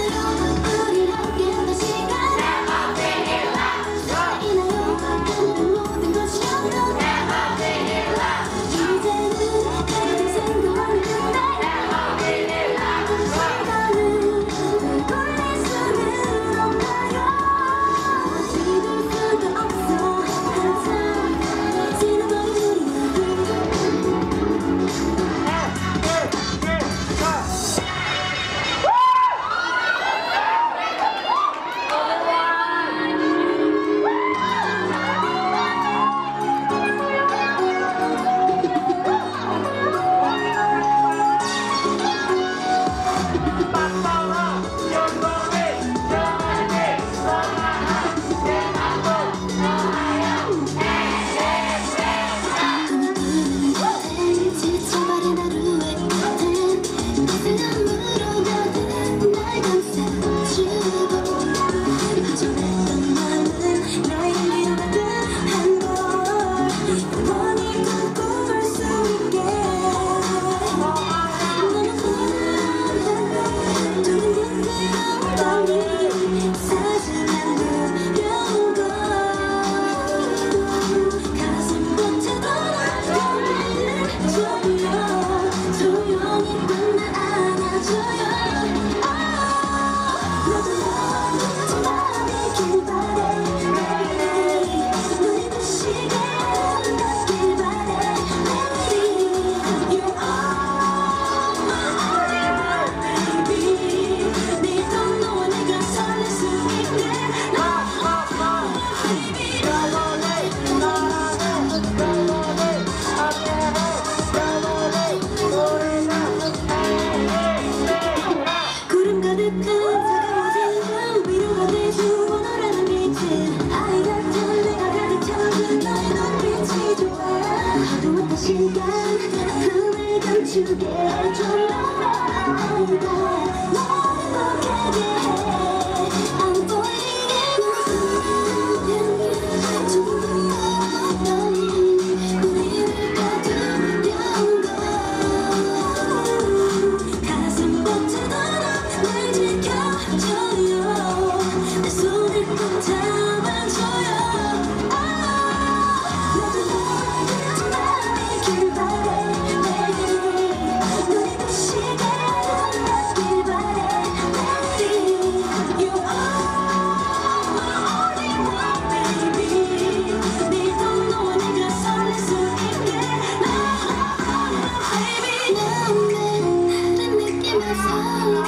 it all. 주게 할줄 알아 아니다 널 보게 해? Oh.